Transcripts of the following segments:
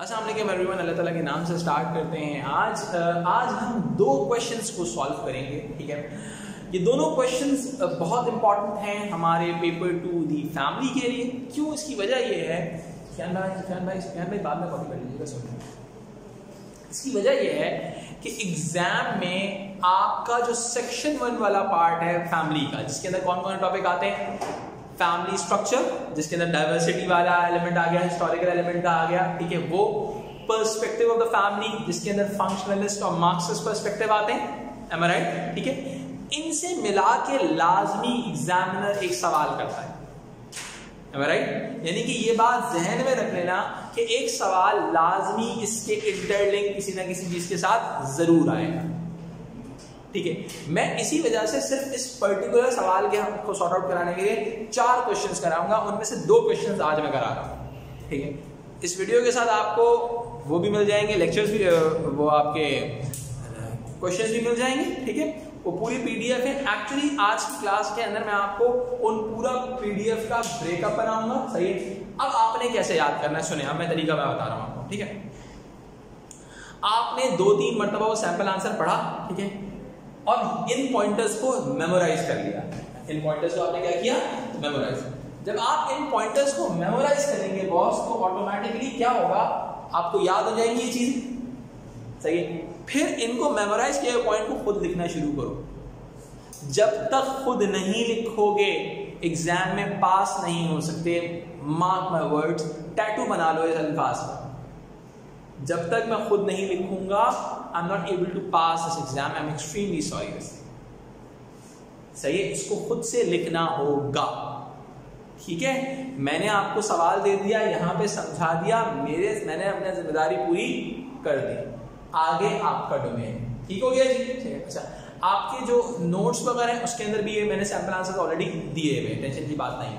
अस्सलाम वालेकुम एवरीवन अल्लाह ताला के नाम से स्टार्ट करते हैं। आज आज हम दो क्वेश्चंस को सॉल्व करेंगे, ठीक है? ये दोनों क्वेश्चंस बहुत इंपॉर्टेंट हैं हमारे पेपर टू दी फैमिली के लिए। क्यों? इसकी वजह ये है फ़ैन भाई फ़ैन भाई फ़ैन भाई, बाद में कॉपी कर लीजिएगा सुन इसकी वजह ये है कि एग्ज़ाम में आपका जो सेक्शन वन वाला पार्ट है फैमिली का, जिसके अंदर कौन कौन टॉपिक आते हैं? फैमिली स्ट्रक्चर जिसके अंदर डाइवर्सिटी वाला एलिमेंट आ गया हिस्टोरिकल एलिमेंट का आ गया, ठीक है, वो पर्सपेक्टिव ऑफ़ द फैमिली जिसके अंदर फंक्शनलिस्ट और मार्क्सिस्ट पर्सपेक्टिव आते हैं एम राइट ठीक है, इनसे मिला के लाजमी एग्जामिनर एक सवाल करता है। राइट यानी कि ये बात जहन में रख लेना कि एक सवाल लाजमी इसके इंटरलिंक किसी ना किसी चीज़ के साथ ज़रूर आएगा। ठीक है? मैं इसी वजह से सिर्फ़ इस पर्टिकुलर सवाल के हमको सॉर्ट आउट कराने के लिए चार क्वेश्चंस कराऊँगा, उनमें से दो क्वेश्चंस आज मैं करा रहा हूँ, ठीक है? इस वीडियो के साथ आपको वो भी मिल जाएँगे लेक्चर्स भी वो आपके क्वेश्चंस भी मिल जाएँगे, ठीक है? वो पूरी पीडीएफ है। एक्चुअली आज की क्लास के अंदर मैं आपको उन पूरा पीडीएफ का ब्रेकअप बनाऊँगा, सही? अब आपने कैसे याद करना है? सुने मैं तरीका मैं बता रहा हूँ आपको, ठीक है? आपने दो तीन मरतबा वो सैंपल आंसर पढ़ा, ठीक है? और इन पॉइंटर्स को मेमोराइज कर लिया। इन पॉइंटर्स को आपने क्या किया? मेमोराइज जब आप इन पॉइंटर्स को मेमोराइज करेंगे बॉस तो ऑटोमेटिकली क्या होगा? आपको याद हो जाएँगी ये चीज़। सही है? फिर इनको मेमोराइज किए पॉइंट को खुद लिखना शुरू करो। जब तक खुद नहीं लिखोगे एग्ज़ाम में पास नहीं हो सकते। मार्क माई वर्ड्स टैटू बना लो इस अल्फाज जब तक मैं खुद नहीं लिखूँगा I am not able to pass this exam I am extremely sorry सही है? इसको खुद से लिखना होगा। ठीक है? मैंने आपको सवाल दे दिया यहाँ पे समझा दिया मेरे मैंने अपनी ज़िम्मेदारी पूरी कर दी। आगे आपका डोमेन ठीक हो गया जी? ठीक है। अच्छा आपके जो नोट्स वगैरह हैं उसके अंदर भी ये मैंने सैंपल आंसर ऑलरेडी दिए हुए टेंशन की बात नहीं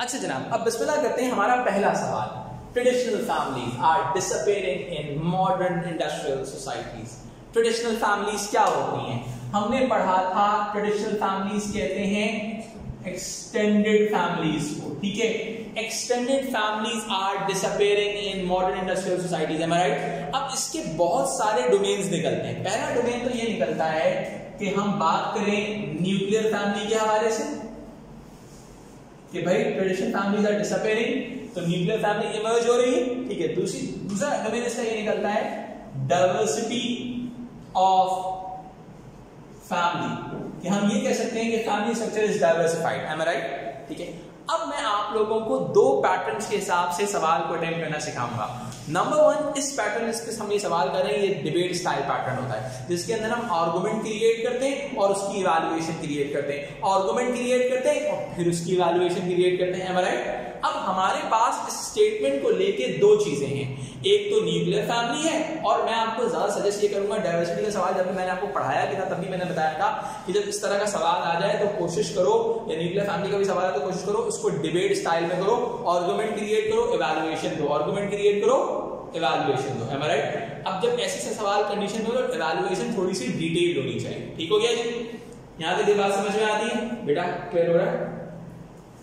अच्छा जनाब अब बिस्मिल्लाह करते हैं हमारा पहला सवाल। Traditional families are disappearing in modern industrial societies. Traditional families क्या होती हैं? हमने पढ़ा था ट्रेडिशनल फैमिलीज़ कहते हैं एक्सटेंडेड फैमिलीज़ को, ठीक है? Extended families are disappearing in modern industrial societies am right अब इसके बहुत सारे डोमेन्स निकलते हैं। पहला डोमेन तो ये निकलता है कि हम बात करें न्यूक्लियर फैमिली के हवाले से कि भाई ट्रेडिशनल फैमिलीज़ आर डिसअपेयरिंग तो न्यूक्लियर फैमिली इमर्ज हो रही है, ठीक है? दूसरी, दूसरा डोमेन इसका ये निकलता है डाइवर्सिटी ऑफ़ फैमिली कि हम ये कह सकते हैं कि family structure is diversified am right ठीक है? अब मैं आप लोगों को दो पैटर्न्स के हिसाब से सवाल को अटेम्प्ट करना सिखाऊँगा। नंबर वन इस पैटर्न इसके हम ये सवाल कर रहे हैं, ये डिबेट स्टाइल पैटर्न होता है। जिसके अंदर हम आर्गुमेंट क्रिएट करते हैं और उसकी इवैल्यूएशन क्रिएट करते हैं। आर्गुमेंट क्रिएट करते हैं और फिर उसकी इवैल्यूएशन क्रिएट करते हैं एम राइट अब हमारे पास इस स्टेटमेंट को लेके दो चीज़ें हैं। एक तो न्यूक्लियर फैमिली है, और मैं आपको ज़्यादा सजेस्ट ये करूँगा डाइवर्सिटी का सवाल, जब मैंने आपको पढ़ाया था तभी मैंने बताया था कि जब इस तरह का सवाल आ जाए तो कोशिश करो, या न्यूक्लियर फैमिली का भी सवाल है तो कोशिश करो उसको डिबेट स्टाइल में करो आर्गुमेंट क्रिएट करो इवेल्युएशन दो। आर्गुमेंट क्रिएट करो इवेल्युएशन दो। है राइट अब जब ऐसे से सवाल कंडीशन हो तो इवेल्युएशन थोड़ी सी डिटेल होनी चाहिए। ठीक हो गया जी? यहाँ तक बात समझ में आती है। बेटा क्लियर हो रहा है?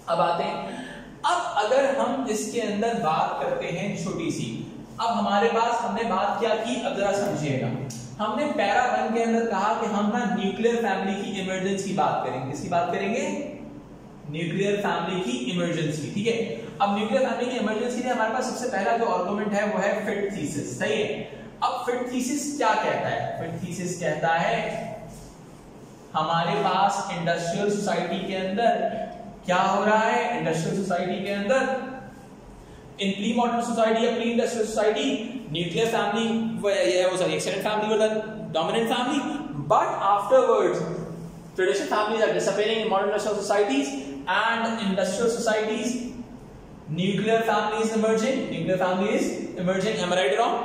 अब आते हैं। अब अगर हम इसके अंदर बात करते हैं छोटी सी, अब हमारे पास हमने बात क्या की? अब जरा समझिएगा। हमने पैरा वन के अंदर कहा कि हम ना न्यूक्लियर फैमिली की इमरजेंसी बात करेंगे। किसकी बात करेंगे? न्यूक्लियर फैमिली की इमरजेंसी ठीक है? अब न्यूक्लियर फैमिली की इमरजेंसी में हमारे पास सबसे पहला जो आर्गुमेंट है वो है फिट थीसिस सही है? अब फिट थीसिस क्या कहता है? फिट थीसिस कहता है, हमारे पास इंडस्ट्रियल सोसाइटी के अंदर क्या हो रहा है? इंडस्ट्रियल सोसाइटी के अंदर इन प्री मॉडर्न सोसाइटी या pre industrial society nuclear family वो सॉरी एक्सटेंडेड फैमिली और the dominant family but afterwards are disappearing in modern industrial societies and industrial societies, nuclear family is emerging, nuclear family is emerging, am i right or wrong?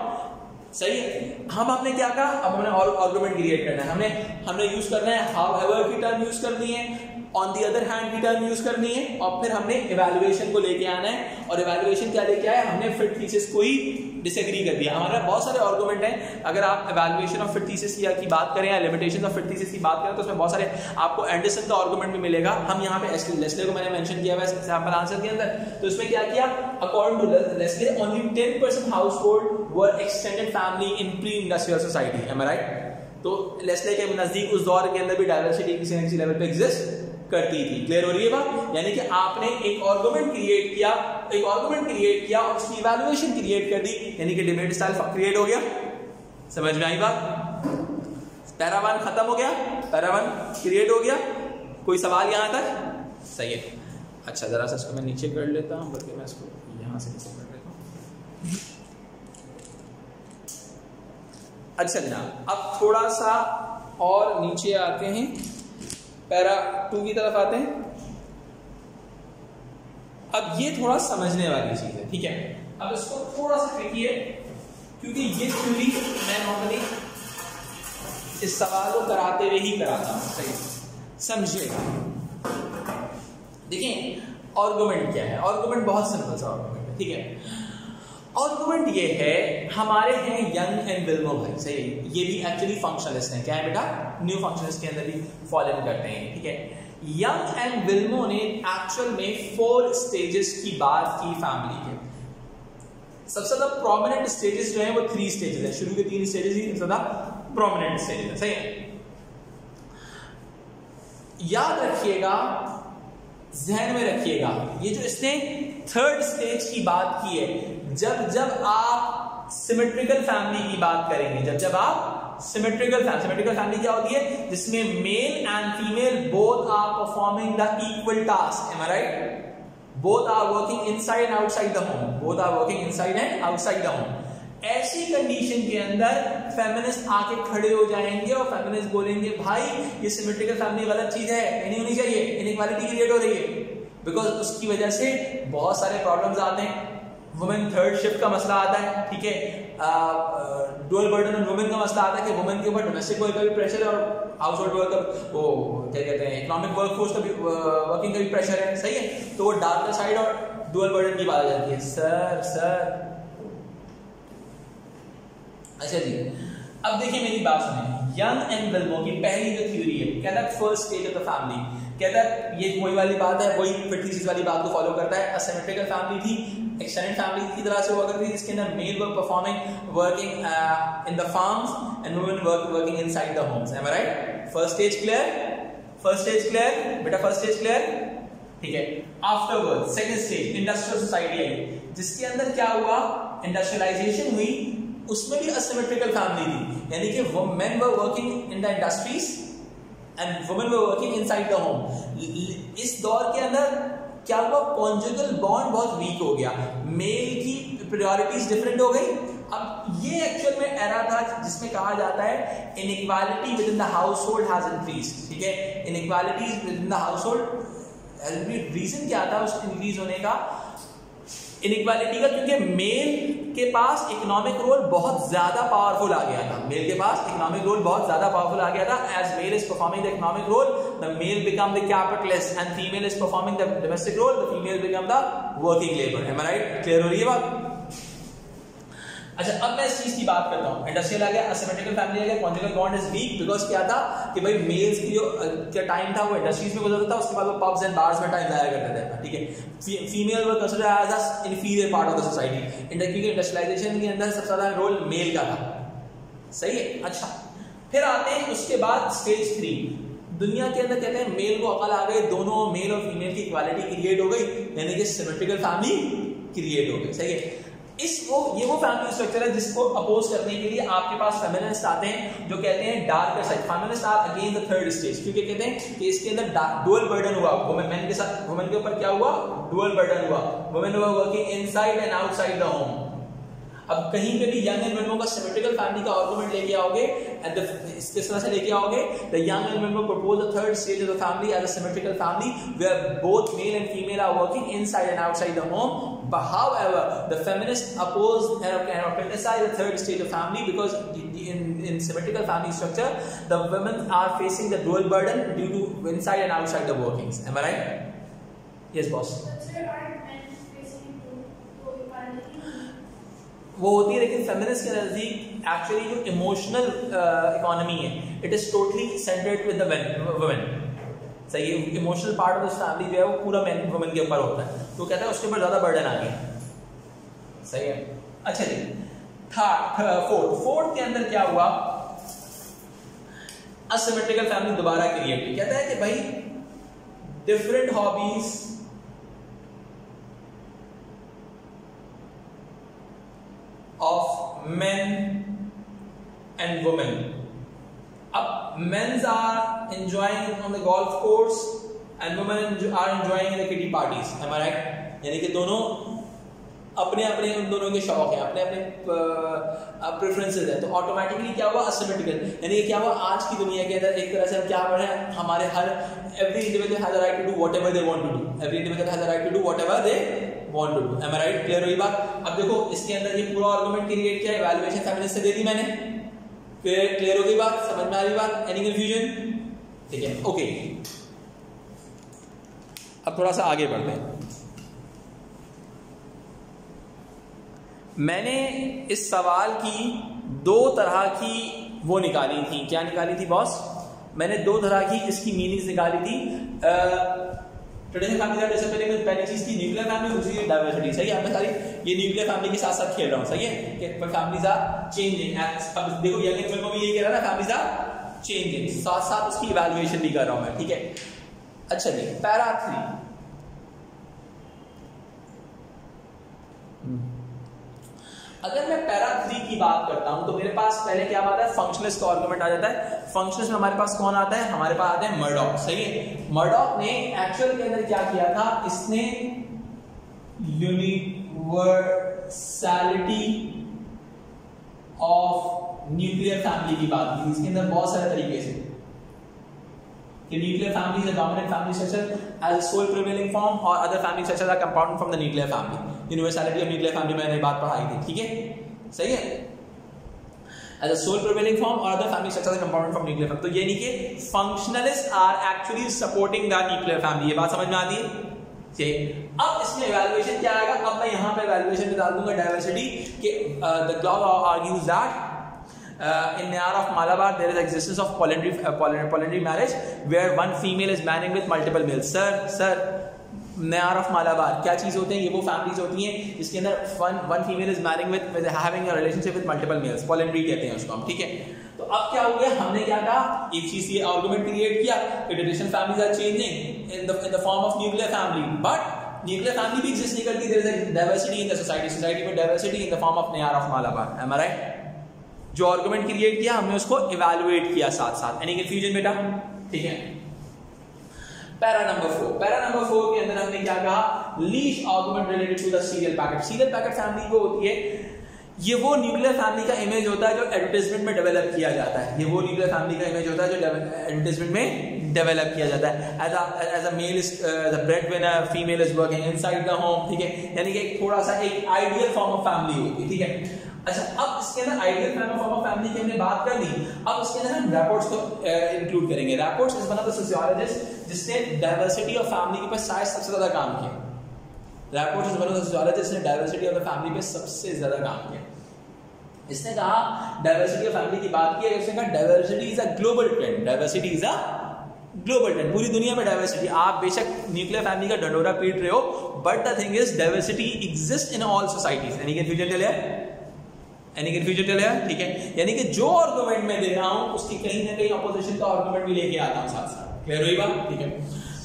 सही है। हम आपने क्या कहा? अब हमने आर्गुमेंट क्रिएट करना है। हमने हमने यूज़ करना है। हाउ एवर की टर्म यूज़ करनी है। ऑन दी अदर हैंड की टर्म यूज़ करनी है, और फिर हमने इवेल्युएशन को लेके आना है, और इवेल्युएशन क्या लेके आया हमने फिट थीसिस को ही डिसएग्री कर दिया। हमारे बहुत सारे आर्गुमेंट हैं। अगर आप इवेल्युएशन ऑफ़ फिट थीसिस की बात करें, या लिमिटेशन ऑफ़ फिट थीसिस की बात करें तो उसमें बहुत सारे आपको एंडरसन का आर्गुमेंट भी मिलेगा। हम यहाँ पे लेस्ले को मैंने मेंशन किया हुआ है सैंपल आंसर के अंदर। तो इसमें क्या किया? According to Laslett only ten percent household were extended family in pre industrial society am right तो लेस्ले के नज़दीक उस दौर के अंदर भी डाइवर्सिटी किसी लेवल पे एग्जिस्ट करती थी। क्लियर हो रही है बात? यानी कि आपने एक आर्गुमेंट क्रिएट किया, एक आर्गुमेंट क्रिएट किया और उसकी इवैल्यूएशन क्रिएट कर दी। यानी कि डिबेट स्टाइल क्रिएट हो गया। समझ में आई बात? पैरा वन खत्म हो गया। पैरा वन क्रिएट हो गया। कोई सवाल यहाँ तक? सही है। अच्छा जरा सा इसको मैं नीचे कर लेता हूँ, बल्कि मैं इसको यहाँ से नीचे कर लेता हूँ। अच्छा जनाब, अब थोड़ा सा और नीचे आते हैं। पैरा टू की तरफ़ आते हैं। अब ये थोड़ा समझने वाली चीज़ है, ठीक है? अब इसको थोड़ा सा ट्रिकी है, क्योंकि ये थ्योरी मैं नॉर्मली इस सवाल को कराते हुए ही कराता हूँ, सही? समझिएगा देखिए आर्गुमेंट क्या है? आर्गुमेंट बहुत सिंपल सा आर्गुमेंट है, ठीक है? आर्गुमेंट ये है, हमारे हैं यंग एंड विल्मो भाई सही? ये भी एक्चुअली फंक्शनलिस्ट हैं। क्या है बेटा? न्यू फंक्शनलिस्ट के अंदर भी फॉलो करते हैं, ठीक है? यंग एंड विल्मो ने एक्चुअल में फोर स्टेजेस की बात की फैमिली के। सबसे ज़्यादा प्रोमिनेंट स्टेजेस जो है, वो थ्री स्टेजेस है। शुरू के तीन स्टेजेस ही ज़्यादा प्रोमिनेंट स्टेजेस है, सही है? याद रखिएगा, जहन में रखिएगा, ये जो इसने थर्ड स्टेज की बात की है जब जब आप सिमेट्रिकल फैमिली की बात करेंगे, जब जब आप सिमेट्रिकल फैमिली सिमेट्रिकल फैमिली क्या होती है? जिसमें male and female both are performing the equal task am I right both are working inside and outside the home both are working inside and outside the home ऐसी condition के अंदर feminist आके खड़े हो जाएँगे और फेमिनिस्ट बोलेंगे, भाई, ये सिमेट्रिकल फैमिली गलत चीज़ है नहीं होनी चाहिए इनइक्वालिटी क्रिएट हो रही है. बिकॉज़ उसकी वजह से बहुत सारे प्रॉब्लम्स आते हैं। वुमेन थर्ड शिफ्ट का मसला आता है, ठीक है? डुअल बर्डन ऑन वुमेन का मसला आता है कि वुमेन के ऊपर डोमेस्टिक वर्क का भी प्रेशर है और हाउस होल्ड वर्क का वो क्या कहते हैं इकोनॉमिक वर्क फोर्स का भी वर्किंग का भी प्रेशर है, सही है? तो वो डार्कर साइड और डुअल बर्डन की बात आ जाती है। सर सर अच्छा जी, अब देखिए मेरी बात सुनिए। यंग एंड वेलमो की पहली जो थ्योरी है कहता है first stage of the family कहता है ये वही वाली बात है, वही फिटलीस वाली बात को फॉलो करता है। असिमेट्रिकल फैमिली थी। एक्सटेंडेड फैमिली की तरह से हुआ करती थी जिसके अंदर male work performing working in the farms and women work working inside the homes am I right first stage clear first stage clear बेटा फ़र्स्ट स्टेज क्लियर ठीक है. Afterward second stage industrial society आई. जिसके अंदर क्या हुआ? Industrialisation हुई. उसमें भी असिमेट्रिकल फैमिली थी. यानी कि men were working in the industries and women were working inside the home इस दौर के अंदर क्या हुआ? कॉन्जुगल बॉन्ड बहुत वीक हो गया। मेल की प्रायोरिटीज डिफरेंट हो गई। अब ये एक्चुअल में एरा था जिसमें कहा जाता है inequality within the household has increase ठीक है? Inequalities within the household reason क्या था उस इंक्रीज होने का? इनइक्वालिटी का, क्योंकि मेल के पास इकोनॉमिक रोल बहुत ज़्यादा पावरफुल आ गया था। मेल के पास इकोनॉमिक रोल बहुत ज़्यादा पावरफुल आ गया था। As male is performing the economic role the male become the capitalist and female is performing the domestic role the female become the working labour I right clear हो रही है बात? अच्छा अब मैं इस चीज़ की बात करता हूँ। इंडस्ट्रियल आ गया असिमेट्रिकल फैमिली आ गया conjugal bond is weak because क्या था कि भाई मेल्स की जो क्या टाइम था वो इंडस्ट्रीज़ में गुजरता था, उसके बाद वो पब्स एंड बार्स में टाइम जाया करते थे। ठीक है? Female were consider as a inferior part of the society क्योंकि इंडस्ट्रियलाइजेशन के अंदर सबसे ज़्यादा रोल मेल का था। सही है? अच्छा। फिर आते हैं उसके बाद स्टेज थ्री दुनिया के अंदर कहते हैं मेल को अकल आ गई, दोनों मेल और फीमेल की इक्वालिटी क्रिएट हो गई, यानी कि सिमेट्रिकल फैमिली क्रिएट हो गई। सही है? इस वो, ये वो फैमिली स्ट्रक्चर है जिसको अपोज करने के लिए आपके पास फेमिनिस्ट आते हैं, जो कहते हैं darker side feminist are again the third stage क्योंकि कहते हैं कि इसके अंदर डुअल बर्डन हुआ. वुमेन मैन के साथ वुमेन के ऊपर क्या हुआ? डुअल बर्डन हुआ. वुमेन हुआ working inside and outside the home अब कहीं पे भी यंग एंड मेंबर का सिमेट्रिकल फैमिली का आर्गुमेंट लेके आओगे द किस तरह से लेके आओगे the Young and member propose the third stage of the family as a symmetrical family where both male and female are working inside and outside the home but however the feminists oppose and criticize the third stage of family because in, in symmetrical family structure the women are facing the dual burden due to inside and outside the workings am i right yes boss वो होती है लेकिन feminist के नज़दीक actually जो emotional economy uh, है it is totally centred with women सही emotional part of the family जो है वो पूरा मैन वुमेन के ऊपर होता है। तो कहता है उसके ऊपर ज़्यादा बर्डन आ गया। सही है। अच्छा जी थर्ड फोर्थ फोर्थ के अंदर क्या हुआ? असिमेट्रिकल फैमिली दोबारा क्रिएट कहता है कि भाई different hobbies of men and women. Up men's are enjoying on the golf course and women are enjoying in the kitty parties. Am I right? यानी कि दोनों अपने अपने उन दोनों के शौक हैं, अपने अपने प्रेफरेंसेस हैं तो ऑटोमेटिकली क्या हुआ असिमेट्रिकल यानी क्या हुआ आज की दुनिया के अंदर एक तरह से हम क्या पढ़ रहे हैं हमारे हर every individual has right to do whatever they want to do every individual has right to do whatever they want to do am I right clear हुई बात? अब देखो, इसके अंदर ये पूरा आर्गुमेंट क्रिएट किया इवैल्यूएशन फेमिनिस्ट से दे दी मैंने। फिर क्लियर हो गई बात? समझ में आ रही बात? एनी कंफ्यूजन ठीक है ओके अब थोड़ा सा आगे बढ़ते हैं। मैंने इस सवाल की दो तरह की वो निकाली थी। क्या निकाली थी बॉस मैंने दो तरह की इसकी मीनिंग्स निकाली थी। ट्रेडिशनल फैमिली जैसे पहले पहली चीज़ थी न्यूक्लियर फैमिली दूसरी डाइवर्सिटी सही है मैं सारी, ये न्यूक्लियर फैमिली के साथ साथ खेल रहा हूँ, सही है? कि फैमिलीज़ आर चेंजिंग अब देखो यंग एज को भी यही कह रहा ना फैमिलीज़ आर चेंजिंग साथ साथ उसकी इवैल्यूएशन भी कर रहा हूँ मैं, ठीक है? अच्छा जी पैरा थ्री अगर मैं पैरा थ्री की बात करता हूँ तो मेरे पास पहले क्या बात है? फंक्शनलिस्ट का आर्गुमेंट आ जाता है। फंक्शनलिस्ट में हमारे पास कौन आता है? हमारे पास आते हैं मर्डॉक सही है? मर्डॉक ने एक्चुअल के अंदर क्या किया था? इसने यूनिवर्सैलिटी ऑफ़ न्यूक्लियर फैमिली की बात की। इसके अंदर बहुत सारे तरीके से। The nuclear family is a dominant family structure, as a sole prevailing form or other family structures are compounded from the nuclear. Universality of nuclear family मैंने बात पढ़ाई थी ठीक है सही है a sole prevailing form or other family structures are compounded from nuclear family तो ये नहीं कि functionalists are actually supporting the nuclear family ये बात समझ में आती है ठीक अब इसमें evaluation क्या आएगा अब मैं यहाँ पे evaluation में डाल दूँगा diversity कि uh, the Glock argues that uh, in Nayar of Malabar, there is existence of polyandry, uh, polyandry marriage where one female is marrying with multiple males. Sir, sir, Nayar of Malabar. क्या चीज़ होते हैं? ये वो families होती हैं, जिसके अंदर one one female is marrying with with having a relationship with multiple males polyandry कहते हैं उसको हम, ठीक है? तो अब क्या हो गया? हमने क्या कहा? एक चीज़ ये आर्गुमेंट क्रिएट किया कि traditional families are changing in the in the form of nuclear family but nuclear family भी एग्जिस्ट नहीं करती there is a diversity in the society society में diversity in the form of Nayar of Malabar am right जो argument create किया, हमने उसको evaluate किया साथ साथ एनी कंफ्यूजन बेटा? ठीक है? Para number four. Para number four के अंदर हमने क्या कहा? Leach argument related to the cereal packet cereal packet family को होती है। ये वो न्यूक्लियर फैमिली का इमेज होता है जो एडवर्टाइजमेंट में डेवलप किया जाता है। ये वो न्यूक्लियर फैमिली का इमेज होता है जो एडवर्टाइजमेंट में डेवलप किया जाता है। As as a male is breadwinner female is working inside the home ठीक है? यानी कि थोड़ा सा एक आइडियल फॉर्म ऑफ़ फैमिली होती है, ठीक है? अच्छा अब इसके अंदर आइडियल फॉर्म ऑफ़ फैमिली की हमने बात कर ली। अब इसके अंदर हम रैपोर्ट्स को इंक्लूड करेंगे। Rapoports is one of the sociologist जिसने डाइवर्सिटी ऑफ़ फैमिली के ऊपर शायद सबसे ज़्यादा काम किया Rapoports is one of the sociologist diversity of family पे सबसे ज़्यादा काम किया। इसने कहा डाइवर्सिटी ऑफ़ फैमिली की बात की इसने कहा diversity is a global trend diversity is a global trend पूरी दुनिया में डाइवर्सिटी आप बेशक न्यूक्लियर फैमिली का डंडोरा पीट रहे हो but the thing is diversity exist in all societies any confusion चले यानी कंफ्यूजन चल रहा है ठीक है। यानी कि जो आर्गुमेंट मैं दे रहा हूँ, उसकी कहीं ना कहीं अपोजिशन का आर्गुमेंट भी लेके आता हूँ साथ साथ क्लियर हुई बात? ठीक है।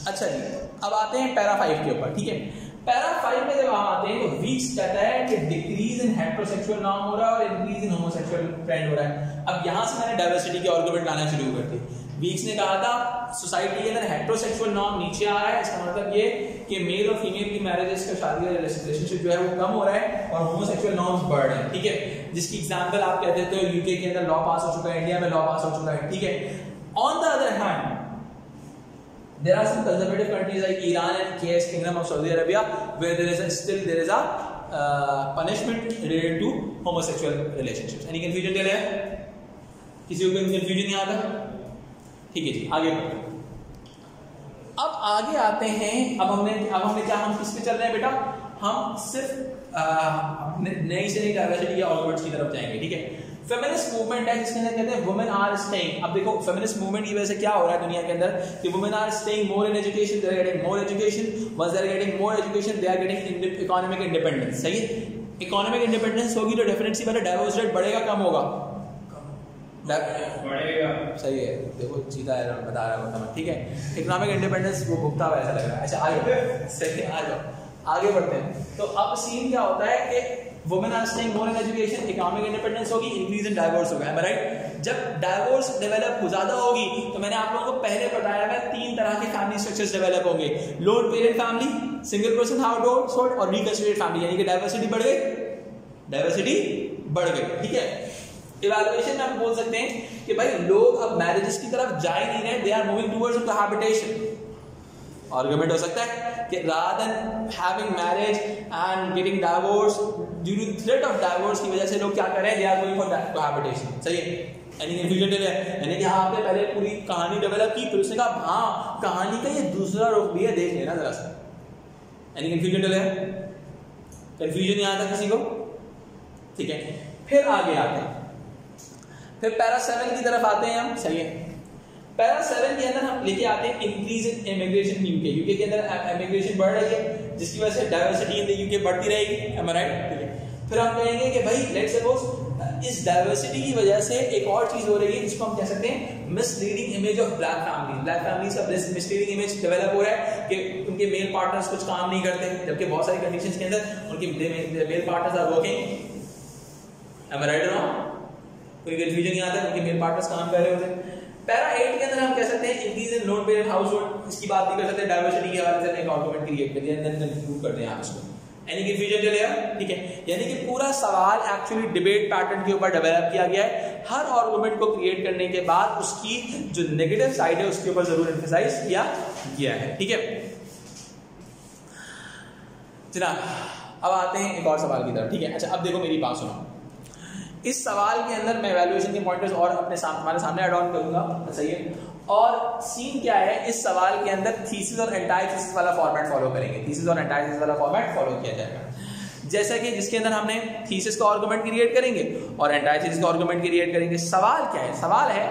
अच्छा जी, अब आते हैं पैरा फाइव के ऊपर, ठीक है। पैरा फाइव में जब हम आते हैं तो वीक्स कहता है कि डिक्रीज इन हेट्रोसेक्सुअल नॉर्म हो रहा है और इंक्रीज इन होमोसेक्सुअल ट्रेंड हो रहा है। अब यहाँ से मैंने डाइवर्सिटी के आर्गुमेंट लाना शुरू कर दिए। वीक्स ने कहा था सोसाइटी के अंदर हेट्रोसेक्सुअल नॉर्म नीचे आ रहा है, इसका मतलब ये कि मेल और फीमेल की मैरिजेस का शादी का रिलेशनशिप जो है वो कम हो रहा है और होमोसेक्सुअल नॉर्म्स बढ़ रहे हैं, ठीक है। जिसकी एग्जांपल आप कहते थे तो यूके के अंदर लॉ पास हो चुका है इंडिया में लॉ पास हो चुका है, ठीक है। On the other hand there are some conservative countries like Iran and KS Kingdom of Saudi Arabia where there is a, still there is a uh, punishment related to homosexual relationships. Any confusion there? किसी को कोई confusion नहीं आता ठीक है जी आगे बढ़ते अब आगे आते हैं अब हमने अब हमने क्या हम किस पे चल रहे हैं बेटा हम सिर्फ़ नई से नई डाइवर्सिटी या आर्गुमेंट्स की तरफ़ जाएँगे ठीक है फेमिनिस्ट मूवमेंट है जिसके अंदर कहते हैं वुमेन आर स्टेइंग अब देखो फेमिनिस्ट मूवमेंट की वजह से क्या हो रहा है दुनिया के अंदर? कि women are staying more in education they are getting more education once they are getting more education they are getting economic independence सही? है इकोनॉमिक इंडिपेंडेंस होगी तो डेफिनेटली बात डाइवोर्स रेट बढ़ेगा कम होगा। बढ़ेगा। सही है। देखो सीधा है बता रहा हूँ ठीक है? इकोनॉमिक इंडिपेंडेंस वो भुगता हुआ ऐसा लग रहा है। अच्छा आगे सही है आ जाओ। आगे बढ़ते हैं। तो अब सीन क्या होता है कि women are staying more in education economic independence होगी इंक्रीज इन डाइवोर्स होगा है राइट जब डाइवोर्स डेवलप हो, ज़्यादा होगी तो मैंने आप लोगों को पहले बताया था तीन तरह के फैमिली स्ट्रक्चर्स डेवलप होंगे। Lone parent family single person household और रिकंस्ट्रक्टेड फैमिली यानी कि डाइवर्सिटी बढ़ गई। डाइवर्सिटी बढ़ गई, ठीक है? इवैल्यूएशन में आप बोल सकते हैं कि भाई लोग अब मैरिजेस की तरफ़ जा ही नहीं रहे they are moving towards cohabitation argument हो सकता है कि than having marriage and getting divorce due to threat of divorce की वजह से लोग क्या कर? They are going for cohabitation. सही है? यानी कंफ्यूजन है यानी कि हाँ आपने पहले पूरी कहानी डेवलप की, फिर उसने कहा हाँ कहानी का ये दूसरा रुख भी है, देख लेना जरा सा। यानी कंफ्यूजन है कंफ्यूजन नहीं आता किसी को? ठीक है। फिर आगे आते हैं। फिर पैरा सेवन की तरफ़ आते हैं हम। सही है? पैरा सेवन के अंदर हम लेके आते हैं increase in immigration UK UK के अंदर इमिग्रेशन बढ़ रही है, जिसकी वजह से डाइवर्सिटी इन द यूके बढ़ती रहेगी एम राइट ठीक है। फिर हम कहेंगे कि भाई लेट्स सपोज़ इस डाइवर्सिटी की वजह से एक और चीज़ हो रही है, जिसको हम कह सकते हैं misleading image of black family black family का मिसलीडिंग इमेज डेवलप हो रहा है कि उनके मेल पार्टनर्स कुछ काम नहीं करते, जबकि बहुत सारी कंडीशंस के अंदर उनके male partners are working am right wrong कोई कंफ्यूजन नहीं आता, उनके मेल पार्टनर्स काम कर रहे होते। हैं पैरा 8 के अंदर हम कह सकते हैं increase in lone parent household इसकी बात नहीं कर सकते डाइवर्सिटी के हवाले से एक आर्गुमेंट क्रिएट कर दिया देन कंक्लूड कर दें आप इसको। यानी कंफ्यूजन चलेगा ठीक है। यानी कि पूरा सवाल एक्चुअली डिबेट पैटर्न के ऊपर डेवलप किया गया है। हर आर्गुमेंट को क्रिएट करने के बाद उसकी जो नेगेटिव साइड है, उसके ऊपर ज़रूर एम्फेसाइज किया गया है। ठीक है? जनाब अब आते हैं एक और सवाल की तरफ़। ठीक है? अच्छा अब देखो मेरी बात सुनो। इस सवाल के अंदर मैं वैल्यूएशन के पॉइंटर्स और अपने साम, हमारे सामने अडॉन करूँगा। सही है? और सीन क्या है? इस सवाल के अंदर थीसिस और एंटाइथिस वाला फॉर्मेट फॉलो करेंगे। थीसिस और एंटाइथिस वाला फॉर्मेट फॉलो किया जाएगा। जैसा कि जिसके अंदर हमने थीसिस का आर्गुमेंट क्रिएट करेंगे और एंटाइथिस का आर्गुमेंट क्रिएट करेंगे। सवाल क्या है? सवाल है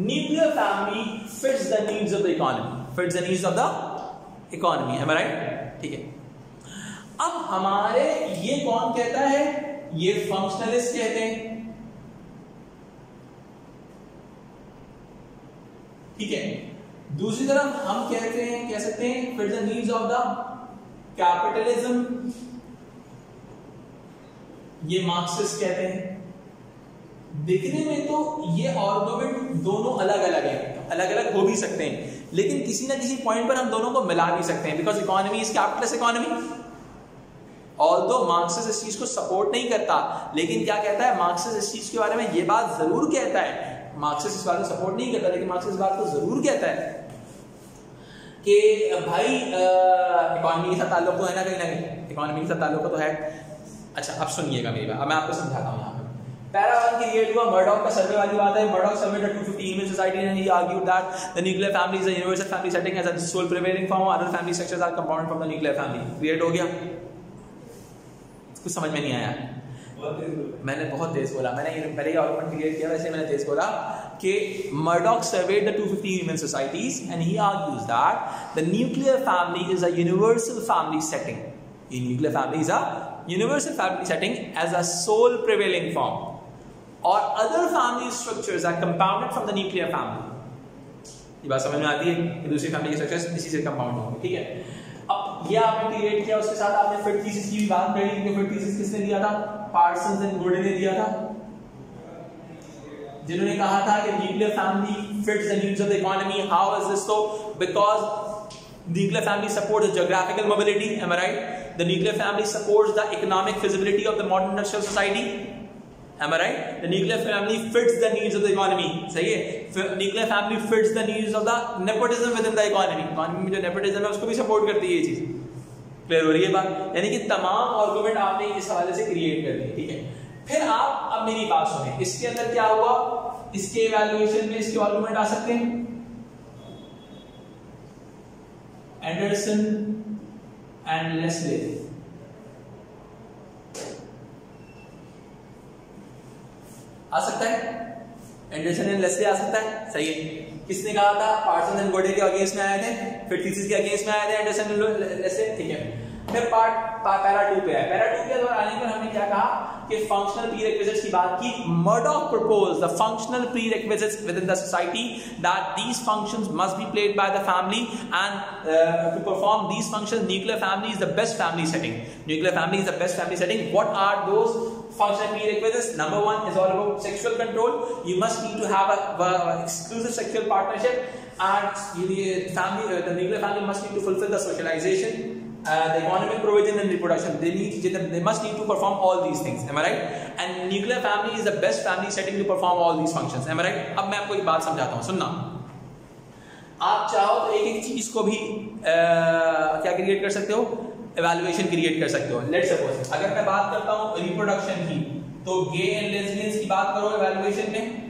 nuclear family fits the needs of the economy fits the needs of the economy है राइट ठीक है। अब हमारे ये कौन कहता है? ये फंक्शनलिस्ट कहते हैं। ठीक है? दूसरी तरफ़ हम कहते हैं, कह सकते हैं, फिर the needs of the capitalism ये मार्क्सिस्ट कहते हैं। दिखने में तो ये ऑर्गोमेंट दोनों अलग अलग है। अलग अलग हो भी सकते हैं। लेकिन किसी ना किसी पॉइंट पर हम दोनों को मिला भी सकते हैं। Because economy is capitalist economy although Marxists इस चीज़ को सपोर्ट नहीं करता, लेकिन क्या कहता है? मार्क्सिस इस चीज़ के बारे में ये बात ज़रूर कहता है। मार्क्सिस इस बात को सपोर्ट नहीं करता, लेकिन मार्क्सिस इस बात को ज़रूर कहता है कि भाई इकोनॉमी के साथ ताल्लुक तो है ना कहीं ना कहीं? इकोनॉमी के साथ ताल्लुक तो है। अच्छा अब सुनिएगा मेरी बात। अब मैं आपको समझाता हूँ यहाँ पे। पैरा वन क्रिएट हुआ मर्डॉक का सर्वे वाली बात है। Murdock survey the 250 human society and he argued that the nuclear family is a universal family setting as a sole prevailing form other family structures are compounded from the nuclear family create हो गया। कुछ समझ में नहीं आया। मैंने बहुत तेज बोला। मैंने पहले ही आर्गुमेंट क्लियर किया वैसे मैंने तेज बोला कि Murdock surveyed the 250 human societies and he argues that the nuclear family is a universal family setting ये nuclear family is a universal family setting as a sole prevailing form और other family structures are compounded from the nuclear family ये बात समझ में आती है कि दूसरी फैमिली के स्ट्रक्चर्स इसी से कंपाउंड होंगे ठीक है? ये आपने क्रिएट किया, उसके साथ आपने फिर थीसिस की बात कर ली फिर थीसिस किसने दिया था? पार्सन एंड गुडे ने दिया था। जिन्होंने कहा था कि nuclear family fits the news of the economy how is this so because nuclear family supports geographical mobility am I right the nuclear family supports the economic feasibility of the modern industrial society am i right the nuclear family fits the needs of the economy सही है nuclear family fits the needs of the nepotism within the economy economy में जो nepotism है उसको भी support करती है ये चीज़ क्लियर हो रही है बात यानी कि तमाम आर्गुमेंट आपने इस हवाले से क्रिएट कर दिए ठीक है फिर आप अब मेरी बात सुने इसके अंदर क्या हुआ इसके इवेल्युएशन में इसके आर्गुमेंट आ सकते हैं एंडरसन एंड लेस्ले आ सकता है? एंडरसन एंड लेस्ले आ सकता है? सही है। किसने कहा था? पार्सन एंड गोडे के अगेंस्ट में आए थे। फिर थीसिस के अगेंस्ट में आए थे एंडरसन एंड लेस्ले ठीक है। फिर पार्ट पैरा टू पे है पैरा टू के कहा कि फंक्शनल प्रीरेक्विजिट्स की बात की Murdock propose the functional prerequisites within the society that these functions must be played by the family and to perform these functions nuclear family is the best family setting nuclear family is the best family setting what are those functional prerequisites number one is all about sexual control you must need to have a, a, a exclusive sexual partnership and the family the nuclear family must need to fulfill the socialization Uh, the economic provision and reproduction they need they must need to perform all these things am i right and nuclear family is the best family setting to perform all these functions am i right मैं आपको एक बात समझाता हूँ सुनना आप चाहो तो एक एक चीज़ को भी आ, क्या क्रिएट कर सकते हो एवेल्युएशन क्रिएट कर सकते हो लेट सपोज़ अगर मैं बात करता हूँ रिप्रोडक्शन की तो गे एंड लेस्बियंस की बात करो एवेल्युएशन में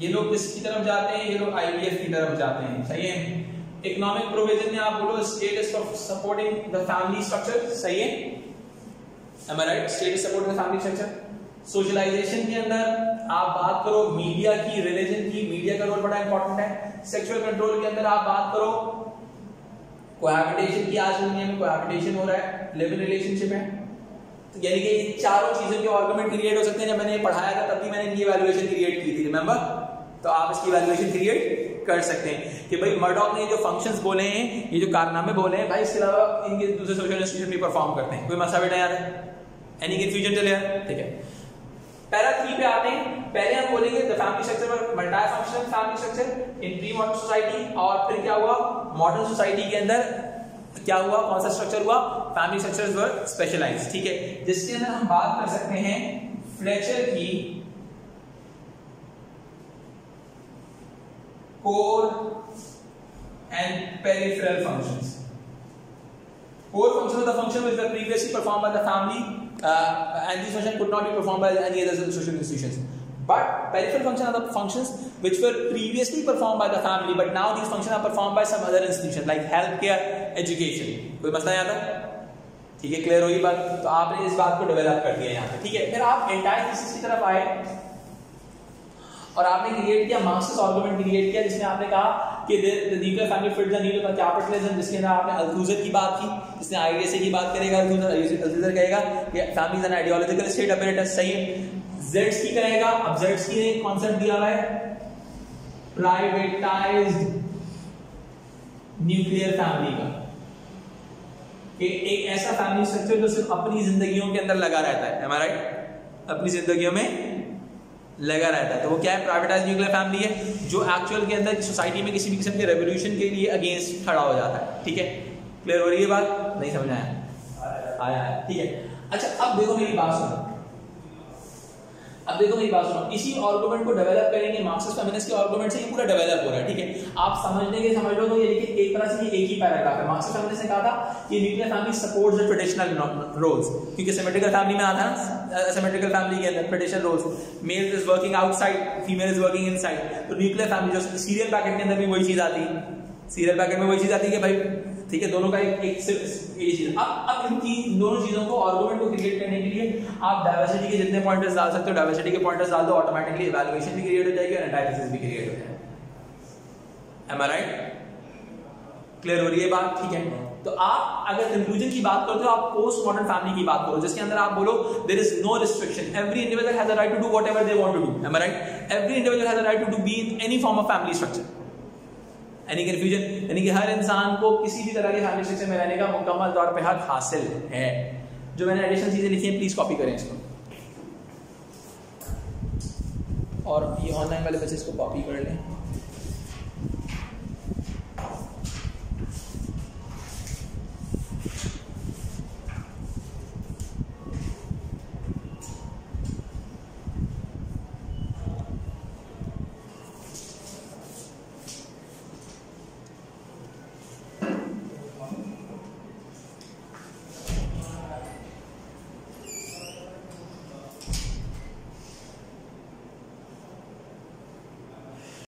ये लोग किसकी तरफ़ जाते हैं ये लोग आईवीएफ की तरफ़ जाते हैं सही है इकोनॉमिक प्रोविज़न में आप बोलो state is supporting the family structure सही है am I right state is supporting the family structure socialization के अंदर आप बात करो मीडिया की रिलीजन की मीडिया का रोल बड़ा इंपॉर्टेंट है. सेक्सुअल कंट्रोल के अंदर आप बात करो. कोहैबिटेशन की आज दुनिया में कोहैबिटेशन हो रहा है. लिव इन रिलेशनशिप है. तो यानी कि चारों चीज़ों के आर्गुमेंट क्रिएट हो सकते हैं. जब मैंने पढ़ाया था, तब भी मैंने इनकी वैल्यूएशन क्रिएट की थी रिमेंबर तो आप इसकी वैल्यूएशन क्रिएट कर सकते हैं कि भाई मर्डॉक ने जो फ़ंक्शंस बोले हैं, ये जो कारनामे बोले हैं, भाई इसके अलावा इनके दूसरे सोशल इंस्टीट्यूशन भी परफॉर्म करते हैं। कोई मसा बेटा है? एनी कंफ्यूजन चले यार? ठीक है। पैरा थ्री पे आते हैं। पहले हम बोलेंगे द फैमिली स्ट्रक्चर पर multi functional family structure in pre modern society और फिर क्या हुआ? मॉडर्न सोसाइटी के अंदर क्या हुआ? कौन सा स्ट्रक्चर हुआ? फैमिली स्ट्रक्चर्स वर स्पेशलाइज ठीक है। जिसके अंदर हम बात कर सकते हैं फ्लेचर की core and peripheral functions core function of the function which were previously perform by the family and this function could not be perform by any other social institutions but peripheral function of the functions which were previously perform by the family but now this function are perform by some other institution like health care education कोई मसला याद है? ठीक है clear हो बात? तो आपने इस बात को डेवलप कर दिया यहाँ पे। ठीक है, फिर आप एंटायर की तरफ़ आए। और आपने क्रिएट किया मार्क्सिस आर्गुमेंट क्रिएट किया, जिसमें आपने कहा कि nuclear family fit the of capitalism जिसके अंदर आपने अल्थूजर की बात की, जिसने आईडीएसए की बात करेगा अल्थूजर अल्थूजर कहेगा कि family an ideological state apparatus सही जेड्स की करेगा अब जेड्स की एक कांसेप्ट दिया हुआ है प्राइवेटाइज्ड न्यूक्लियर फैमिली का। कि एक ऐसा फैमिली स्ट्रक्चर जो सिर्फ़ अपनी जिंदगियों के अंदर लगा रहता है एम राइट अपनी जिंदगियों में लगा रहता है। तो वो क्या है? प्राइवेटाइज न्यूक्लियर फैमिली है, जो एक्चुअल के अंदर सोसाइटी में किसी भी किस्म के रेवोल्यूशन के लिए अगेंस्ट खड़ा हो जाता है। ठीक है? क्लियर हो रही है बात? नहीं समझ आया? आया है ठीक है। अच्छा अब देखो मेरी बात सुनो। अब देखो मेरी बात सुनो, इसी आर्गुमेंट को डेवलप करेंगे मार्क्सिस्ट फेमिनिस्ट के आर्गुमेंट से ये पूरा डेवलप हो रहा है, ठीक है? आप समझने के, समझ लो तो ये लेकिन एक तरह से ये एक ही पैराग्राफ है। मार्क्सिस्ट फेमिनिस्ट ने कहा था कि nuclear family supports the traditional roles क्योंकि सिमेट्रिकल फैमिली में आता है ना सिमेट्रिकल फैमिली के अंदर traditional roles male is working outside female is working inside तो न्यूक्लियर फैमिली जो सीरियल पैकेट के अंदर भी वही चीज़ आती है। सीरियल पैकेट में वही चीज़ आती है कि भाई ठीक है, दोनों का एक एक ये चीज़ अब अब इनकी दोनों चीज़ों को आर्गुमेंट को क्रिएट करने के लिए आप डाइवर्सिटी के जितने पॉइंटर्स डाल सकते हो डाइवर्सिटी के पॉइंटर्स डाल दो ऑटोमेटिकली इवैल्यूएशन भी क्रिएट हो जाएगी और एंटाइथेसिस भी क्रिएट हो जाएगा। एम आई राइट क्लियर हो रही है बात? ठीक है। तो आप अगर कंक्लूजन की बात करो तो आप पोस्ट मॉडर्न फैमिली की बात करो, जिसके अंदर आप बोलो there is no restriction every individual has a right to do whatever they want to do am right every individual has a right to do be in any form of family structure यानी कि refusion यानी कि हर इंसान को किसी भी तरह के फैमिली स्ट्रक्चर में रहने का मुकम्मल तौर पर हक हासिल है। जो मैंने एडिशनल चीज़ें लिखी हैं प्लीज़ कॉपी करें इसको। और ये ऑनलाइन वाले बच्चे इसको कॉपी कर लें।